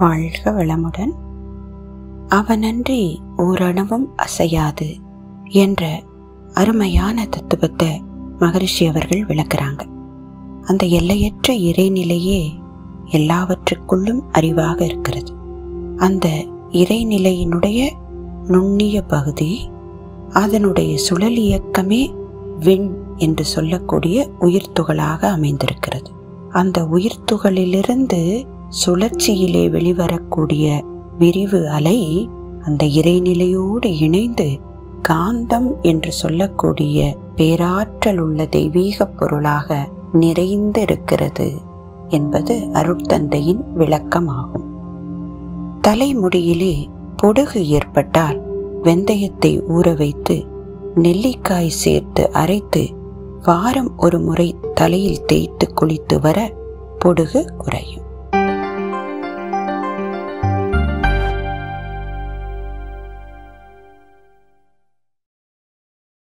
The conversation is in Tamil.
வாழ்க வளமுடன். அவனன்றி ஓரணவும் அசையாது என்ற அருமையான தத்துவத்தை மகரிஷி அவர்கள் விளக்குறாங்க. அந்த எல்லையற்ற இறைநிலையே எல்லாவற்றுக்குள்ளும் அறிவாக இருக்கிறது. அந்த இறைநிலையினுடைய நுண்ணிய பகுதி அதனுடைய சுழல் இயக்கமே விண் என்று சொல்லக்கூடிய உயிர்த்துகளாக அமைந்திருக்கிறது. அந்த உயிர்த்துகளிலிருந்து சுழற்சியிலே வெளிவரக்கூடிய விரிவு அலை அந்த இறைநிலையோடு இணைந்து காந்தம் என்று சொல்லக்கூடிய பேராற்றல் உள்ள தெய்வீக பொருளாக நிறைந்திருக்கிறது என்பது அருட்தந்தையின் விளக்கமாகும். தலைமுடியிலே பொடுகு ஏற்பட்டால் வெந்தயத்தை ஊற வைத்து நெல்லிக்காய் சேர்த்து அரைத்து வாரம் ஒரு முறை தலையில் தேய்த்து குளித்து வர பொடுகு குறையும்.